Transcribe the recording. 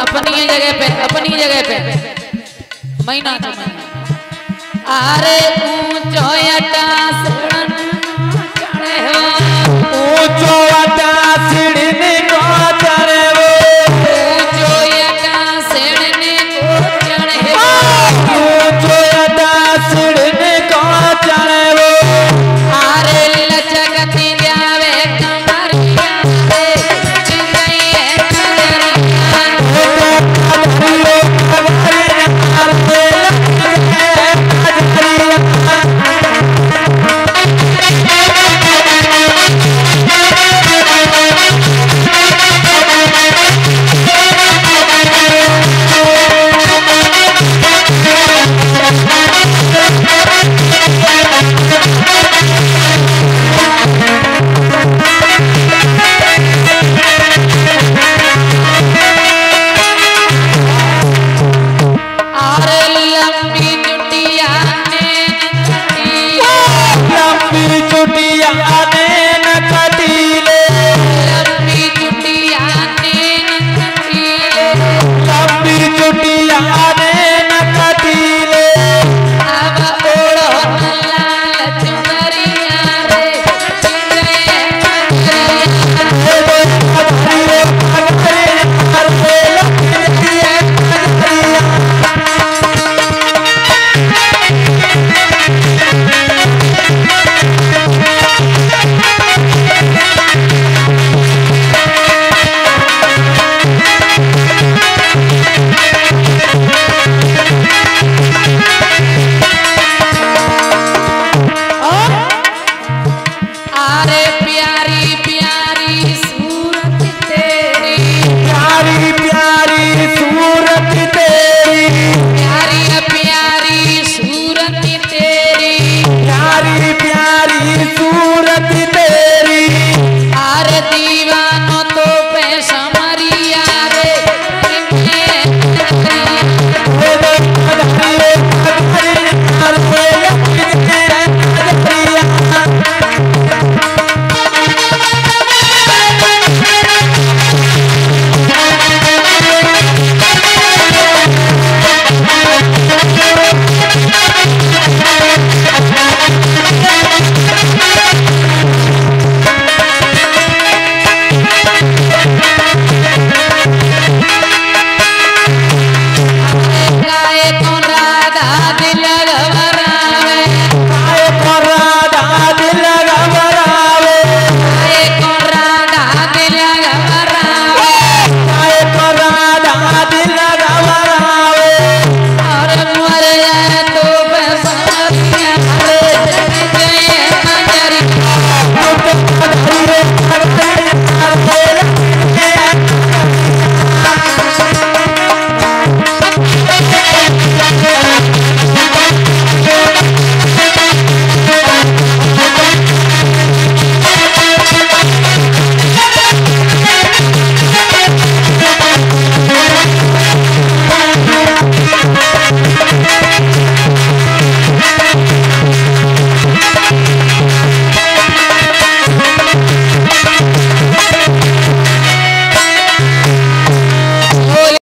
अपनी जगह पे अपनी जगह पे। महीना अरे ऊंचो यटा सुना हमारे